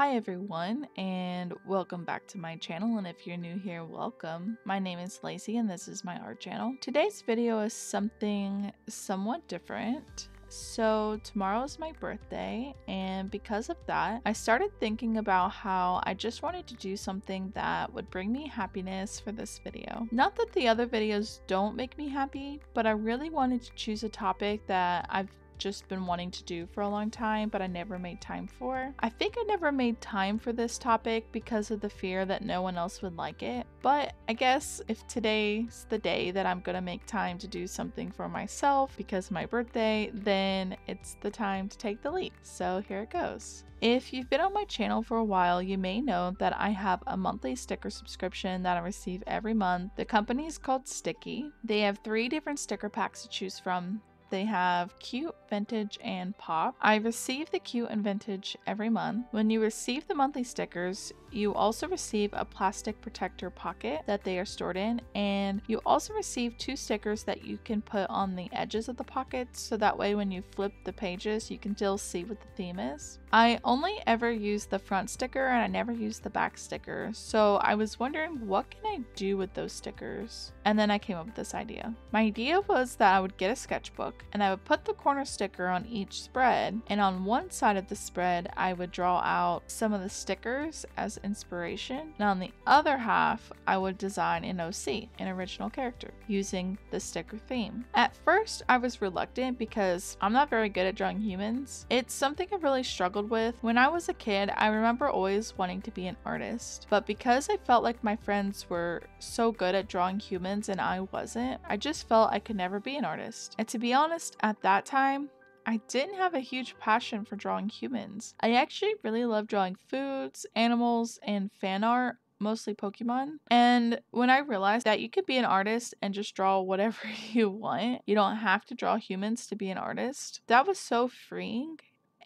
Hi everyone and welcome back to my channel and if you're new here welcome. My name is Lacy and this is my art channel. Today's video is something somewhat different. So tomorrow is my birthday and because of that I started thinking about how I just wanted to do something that would bring me happiness for this video. Not that the other videos don't make me happy but I really wanted to choose a topic that I've just been wanting to do for a long time, but I never made time for. I think I never made time for this topic because of the fear that no one else would like it. But I guess if today's the day that I'm gonna make time to do something for myself because my birthday, then it's the time to take the leap. So here it goes. If you've been on my channel for a while, you may know that I have a monthly sticker subscription that I receive every month. The company is called Sticky. They have three different sticker packs to choose from. They have cute, vintage, and pop. I receive the cute and vintage every month. When you receive the monthly stickers, you also receive a plastic protector pocket that they are stored in, and you also receive two stickers that you can put on the edges of the pockets so that way when you flip the pages, you can still see what the theme is. I only ever use the front sticker and I never use the back sticker, so I was wondering what can I do with those stickers? And then I came up with this idea. My idea was that I would get a sketchbook and I would put the corner sticker on each spread, and on one side of the spread, I would draw out some of the stickers as inspiration, and on the other half, I would design an OC, an original character, using the sticker theme. At first, I was reluctant because I'm not very good at drawing humans. It's something I really struggled with. When I was a kid, I remember always wanting to be an artist, but because I felt like my friends were so good at drawing humans and I wasn't, I just felt I could never be an artist. And to be honest, at that time, I didn't have a huge passion for drawing humans. I actually really love drawing foods, animals, and fan art mostly Pokemon. And when I realized that you could be an artist and just draw whatever you want, you don't have to draw humans to be an artist, that was so freeing.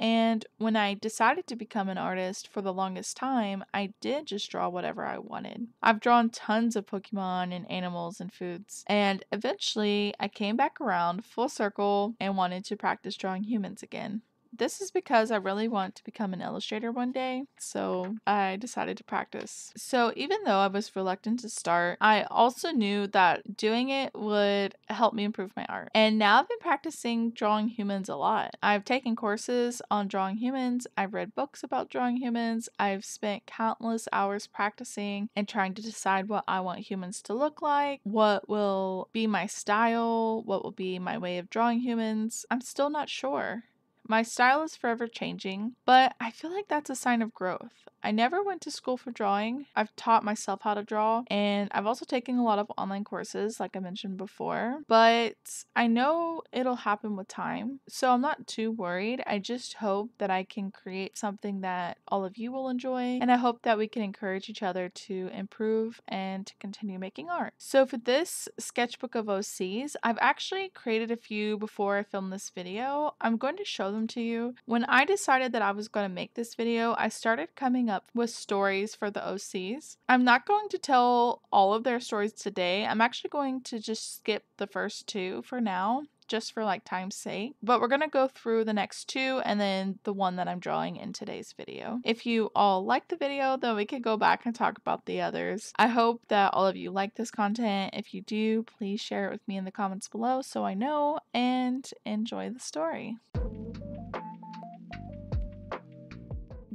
And when I decided to become an artist for the longest time, I did just draw whatever I wanted. I've drawn tons of Pokemon and animals and foods. And eventually, I came back around full circle and wanted to practice drawing humans again. This is because I really want to become an illustrator one day, so I decided to practice. So even though I was reluctant to start, I also knew that doing it would help me improve my art. And now I've been practicing drawing humans a lot. I've taken courses on drawing humans, I've read books about drawing humans, I've spent countless hours practicing and trying to decide what I want humans to look like, what will be my style, what will be my way of drawing humans. I'm still not sure. My style is forever changing, but I feel like that's a sign of growth. I never went to school for drawing. I've taught myself how to draw, and I've also taken a lot of online courses, like I mentioned before, but I know it'll happen with time, so I'm not too worried. I just hope that I can create something that all of you will enjoy, and I hope that we can encourage each other to improve and to continue making art. So, for this sketchbook of OCs, I've actually created a few before I filmed this video. I'm going to show them to you. When I decided that I was going to make this video, I started coming up with stories for the OCs. I'm not going to tell all of their stories today. I'm actually going to just skip the first two for now just for like time's sake. But we're gonna go through the next two and then the one that I'm drawing in today's video. If you all like the video, then we can go back and talk about the others. I hope that all of you like this content. If you do, please share it with me in the comments below so I know and enjoy the story.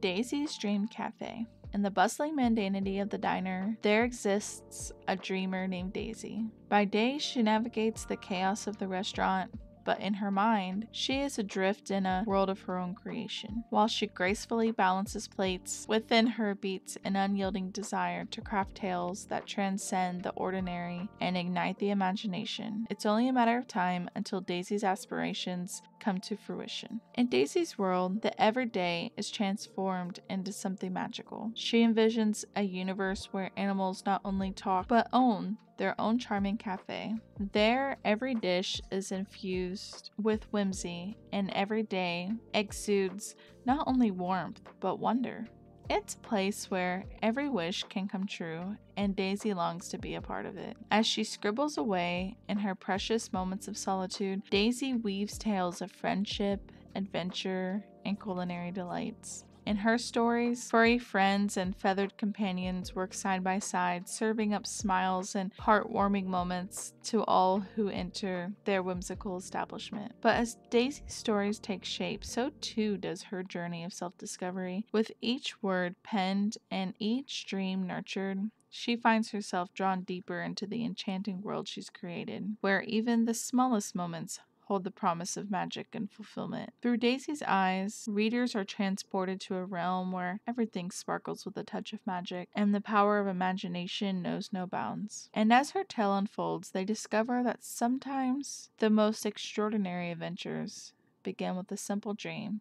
Daisy's Dream Cafe. In the bustling mundanity of the diner, there exists a dreamer named Daisy. By day, she navigates the chaos of the restaurant, but in her mind, she is adrift in a world of her own creation. While she gracefully balances plates, within her beats an unyielding desire to craft tales that transcend the ordinary and ignite the imagination. It's only a matter of time until Daisy's aspirations come to fruition. In Daisy's world, the everyday is transformed into something magical. She envisions a universe where animals not only talk but own their own charming cafe. There, every dish is infused with whimsy, and every day exudes not only warmth but wonder. It's a place where every wish can come true, and Daisy longs to be a part of it. As she scribbles away in her precious moments of solitude, Daisy weaves tales of friendship, adventure, and culinary delights. In her stories, furry friends and feathered companions work side by side, serving up smiles and heartwarming moments to all who enter their whimsical establishment. But as Daisy's stories take shape, so too does her journey of self discovery. With each word penned and each dream nurtured, she finds herself drawn deeper into the enchanting world she's created, where even the smallest moments hold the promise of magic and fulfillment. Through Daisy's eyes, readers are transported to a realm where everything sparkles with a touch of magic, and the power of imagination knows no bounds. And as her tale unfolds, they discover that sometimes the most extraordinary adventures begin with a simple dream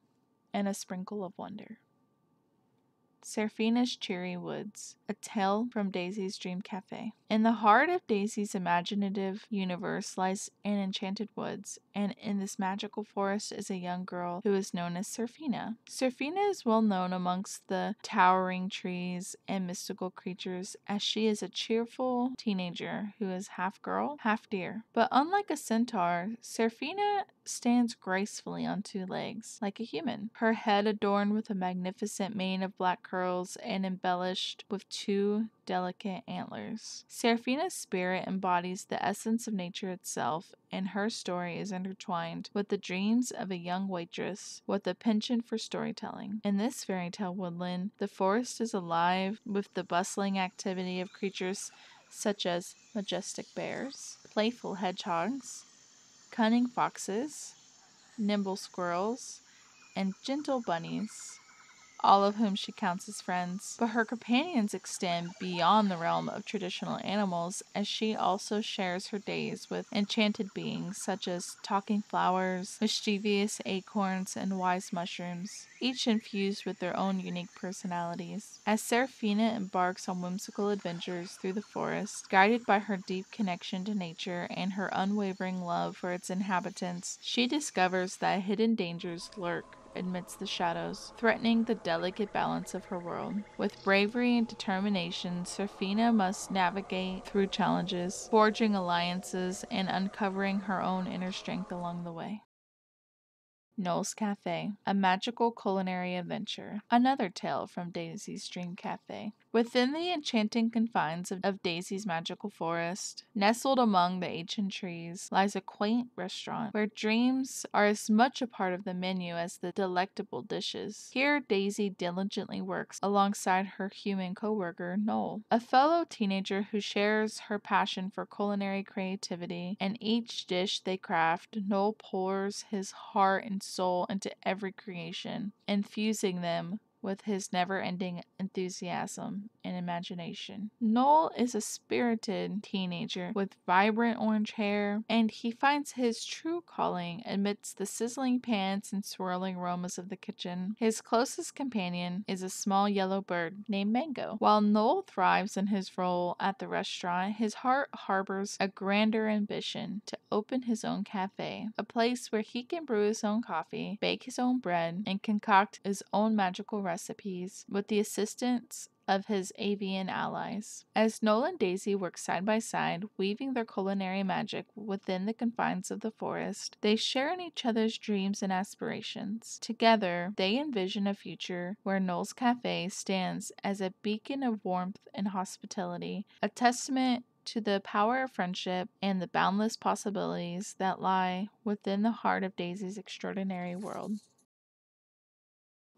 and a sprinkle of wonder. Seraphina's Cheery Woods, a tale from Daisy's Dream Cafe. In the heart of Daisy's imaginative universe lies an enchanted woods, and in this magical forest is a young girl who is known as Seraphina. Seraphina is well known amongst the towering trees and mystical creatures as she is a cheerful teenager who is half girl, half deer. But unlike a centaur, Seraphina stands gracefully on two legs, like a human, her head adorned with a magnificent mane of black curls and embellished with two delicate antlers. Seraphina's spirit embodies the essence of nature itself, and her story is intertwined with the dreams of a young waitress with a penchant for storytelling. In this fairy tale woodland, the forest is alive with the bustling activity of creatures such as majestic bears, playful hedgehogs, cunning foxes, nimble squirrels, and gentle bunnies all of whom she counts as friends. But her companions extend beyond the realm of traditional animals, as she also shares her days with enchanted beings such as talking flowers, mischievous acorns, and wise mushrooms, each infused with their own unique personalities. As Seraphina embarks on whimsical adventures through the forest, guided by her deep connection to nature and her unwavering love for its inhabitants, she discovers that hidden dangers lurk amidst the shadows, threatening the delicate balance of her world. With bravery and determination, Seraphina must navigate through challenges, forging alliances, and uncovering her own inner strength along the way. Noel's Cafe, a magical culinary adventure, another tale from Daisy's Dream Cafe. Within the enchanting confines of, of, Daisy's magical forest, nestled among the ancient trees, lies a quaint restaurant where dreams are as much a part of the menu as the delectable dishes. Here, Daisy diligently works alongside her human coworker, Noel, a fellow teenager who shares her passion for culinary creativity. And each dish they craft, Noel pours his heart and soul into every creation, infusing them with his never ending enthusiasm and imagination. Noel is a spirited teenager with vibrant orange hair, and he finds his true calling amidst the sizzling pans and swirling aromas of the kitchen. His closest companion is a small yellow bird named Mango. While Noel thrives in his role at the restaurant, his heart harbors a grander ambition to open his own cafe, a place where he can brew his own coffee, bake his own bread, and concoct his own magical recipes with the assistance of his avian allies. As Noel and Daisy work side by side, weaving their culinary magic within the confines of the forest, they share in each other's dreams and aspirations. Together, they envision a future where Noel's Cafe stands as a beacon of warmth and hospitality, a testament to the power of friendship and the boundless possibilities that lie within the heart of Daisy's extraordinary world.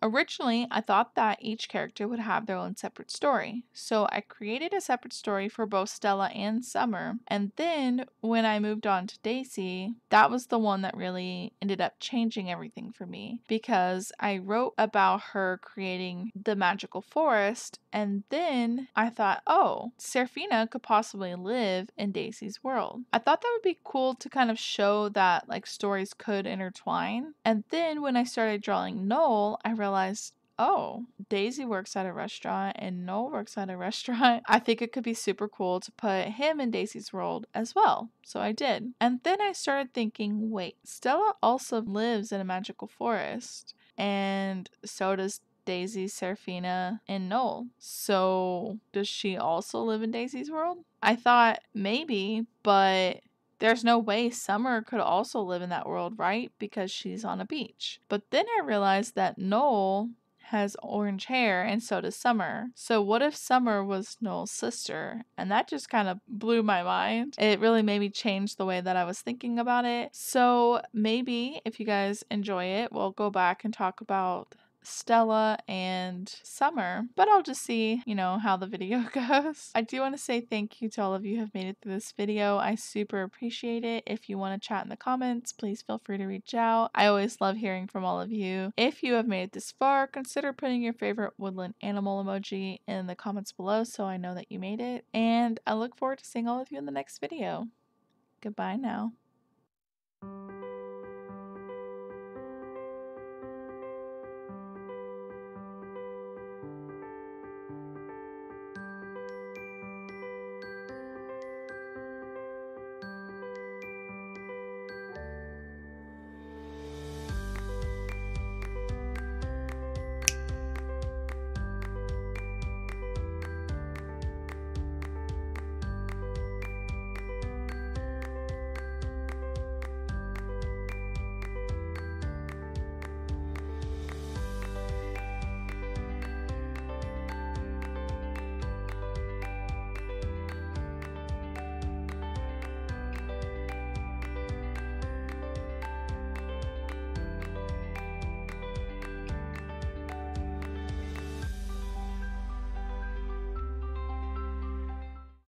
Originally, I thought that each character would have their own separate story, so I created a separate story for both Stella and Summer. And then when I moved on to Daisy, that was the one that really ended up changing everything for me because I wrote about her creating the magical forest, and then I thought, oh, Seraphina could possibly live in Daisy's world. I thought that would be cool to kind of show that like stories could intertwine. And then when I started drawing Noel, I realized realized oh, Daisy works at a restaurant and Noel works at a restaurant. I think it could be super cool to put him in Daisy's world as well. So I did. And then I started thinking wait, Stella also lives in a magical forest. And so does Daisy, Seraphina, and Noel. So does she also live in Daisy's world? I thought maybe, but there's no way Summer could also live in that world, right? Because she's on a beach. But then I realized that Noel has orange hair and so does Summer. So what if Summer was Noel's sister? And that just kind of blew my mind. It really made me change the way that I was thinking about it. So maybe if you guys enjoy it, we'll go back and talk about Stella and Summer, but I'll just see, you know, how the video goes. I do want to say thank you to all of you who have made it through this video. I super appreciate it. If you want to chat in the comments, please feel free to reach out. I always love hearing from all of you. If you have made it this far, consider putting your favorite woodland animal emoji in the comments below so I know that you made it. And I look forward to seeing all of you in the next video. Goodbye now.